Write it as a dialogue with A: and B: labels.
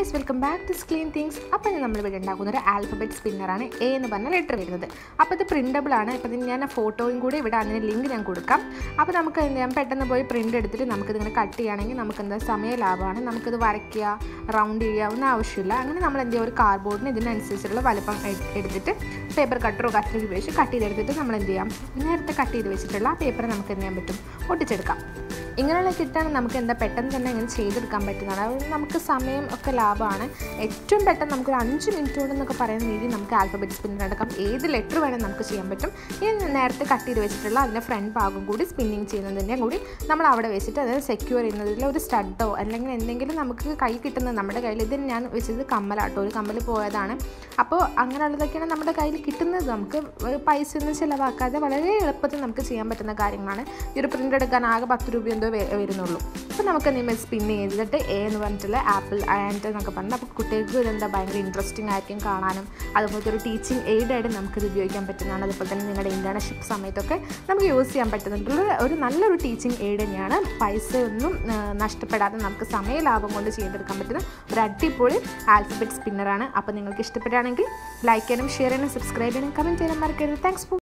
A: Guys welcome back to Skleen things അപ്പോൾ ഞാൻ നമ്മൾ ഇവിടെ ഉണ്ടാക്കുന്ന ഒരു ആൽഫബറ്റ് സ്പിന്നറാണ് എ എന്ന് പറഞ്ഞ ലെറ്റർ വരുന്നത്. അപ്പോൾ ഇത് പ്രിന്റബിൾ ആണ്. ഇതിന് ഞാൻ ഫോട്ടോയും കൂടി ഇവിടെ അതിന് ലിങ്ക് ഞാൻ കൊടുക്കാം. അപ്പോൾ നമുക്ക് ചെയ്യാം? പെട്ടെന്ന് പോയി പ്രിന്റ് എടുത്തിട്ട് നമുക്കിത് ഇങ്ങനെ കട്ട് ചെയ്യുകയാണെങ്കിൽ നമുക്ക് എന്താ സമയ ലാഭമാണ്. നമുക്കിത് വരയ്ക്കുക റൗണ്ട് ചെയ്യുക ഒന്നും ആവശ്യമില്ല. അങ്ങനെ നമ്മൾ എന്ത് ചെയ്യുക? ഒരു കാർഡ്ബോർഡിന് ഇതിനനുസരിച്ചുള്ള വലുപ്പം എടുത്തിട്ട് പേപ്പർ കട്ടറോ കട്ടറോ ഉപയോഗിച്ച് കട്ട് ചെയ്തെടുത്തിട്ട് നമ്മൾ എന്ത് ചെയ്യാം? നേരത്തെ കട്ട് ചെയ്ത് വെച്ചിട്ടുള്ള ആ പേപ്പർ നമുക്ക് എന്ത് ചെയ്യാൻ പറ്റും? ഒട്ടിച്ചെടുക്കാം. ഇങ്ങനെയുള്ള കിട്ടാണ് നമുക്ക് എന്താ പെട്ടെന്ന് തന്നെ ഇങ്ങനെ ചെയ്തെടുക്കാൻ പറ്റുന്നതാണ് അതായത് നമുക്ക് സമയം ഒക്കെ ലാഭമാണ്. ഏറ്റവും പെട്ടെന്ന് നമുക്കൊരു അഞ്ച് മിനിറ്റ് കൊണ്ട് എന്നൊക്കെ പറയുന്ന രീതിയിൽ നമുക്ക് ആൽഫബറ്റ് സ്പിന്നിങ് എടുക്കാം ഏത് ലെറ്റർ വേണേൽ നമുക്ക് ചെയ്യാൻ പറ്റും. ഇനി നേരത്തെ കട്ട് ചെയ്ത് വെച്ചിട്ടുള്ള അതിന്റെ ഫ്രണ്ട് ഭാഗം കൂടി സ്പിന്നിങ് ചെയ്യുന്നതിന്റെ കൂടി നമ്മൾ അവിടെ വെച്ചിട്ട് അത് സെക്യൂർ ചെയ്യുന്നതിൽ ഒരു സ്റ്റഡോ അല്ലെങ്കിൽ എന്തെങ്കിലും നമുക്ക് കൈ കിട്ടുന്നത് നമ്മുടെ കയ്യിൽ ഇതിന് ഞാൻ വെച്ചത് കമ്മലാട്ടോ. ഒരു കമ്മൽ പോയതാണ്. അപ്പോൾ അങ്ങനെയുള്ളതൊക്കെയാണ് നമ്മുടെ കയ്യിൽ കിട്ടുന്നത്. നമുക്ക് പൈസ ഒന്നും ചിലവാക്കാതെ വളരെ എളുപ്പത്തിൽ നമുക്ക് ചെയ്യാൻ പറ്റുന്ന കാര്യങ്ങളാണ്. ഈ ഒരു പ്രിന്റ് എടുക്കാൻ ആകെ പത്ത് രൂപ എന്തോ വരുന്നുള്ളൂ. അപ്പോൾ നമുക്ക് എന്തെങ്കിലും സ്പിൻ ചെയ്തിട്ട് എ എന്ന് പറഞ്ഞിട്ടുള്ള ആപ്പിൾ ആൻഡ് എന്നൊക്കെ പറഞ്ഞാൽ അപ്പോൾ കുട്ടികൾക്ക് ഇതെന്താ ഭയങ്കര ഇൻട്രസ്റ്റിംഗ് ആയിരിക്കും കാണാനും അതുപോലത്തെ ഒരു ടീച്ചിങ് എയ്ഡായിട്ട് നമുക്കിത് ഉപയോഗിക്കാൻ പറ്റുന്നതാണ്. അതുപോലെ തന്നെ നിങ്ങളുടെ ഇന്റേൺഷിപ്പ് സമയത്തൊക്കെ നമുക്ക് യൂസ് ചെയ്യാൻ പറ്റുന്നുണ്ടുള്ള ഒരു നല്ലൊരു ടീച്ചിങ് എയ്ഡ് തന്നെയാണ്. പൈസ ഒന്നും നഷ്ടപ്പെടാതെ നമുക്ക് സമയ ലാഭം കൊണ്ട് ചെയ്തെടുക്കാൻ പറ്റുന്ന ഒരു അടിപൊളി ആൽഫബറ്റ് സ്പിന്നറാണ് അപ്പോൾ നിങ്ങൾക്ക് ഇഷ്ടപ്പെടുകയാണെങ്കിൽ ലൈക്ക് ചെയ്യാനും ഷെയർ ചെയ്യാനും സബ്സ്ക്രൈബ് ചെയ്യാനും കമന്റ് ചെയ്യാനും മറക്കരുത്. Thanks for